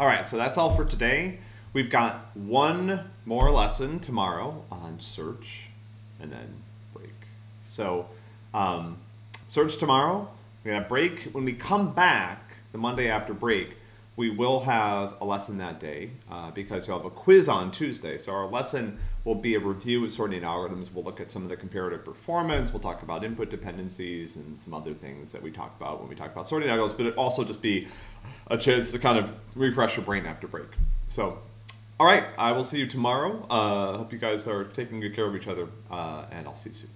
All right, so that's all for today. We've got one more lesson tomorrow on search and then break. So, um, search tomorrow. We're to break. When we come back, the Monday after break, we will have a lesson that day uh, because you'll have a quiz on Tuesday. So our lesson will be a review of sorting algorithms. We'll look at some of the comparative performance. We'll talk about input dependencies and some other things that we talk about when we talk about sorting algorithms. But it also just be a chance to kind of refresh your brain after break. So, all right, I will see you tomorrow. Uh, hope you guys are taking good care of each other, uh, and I'll see you soon.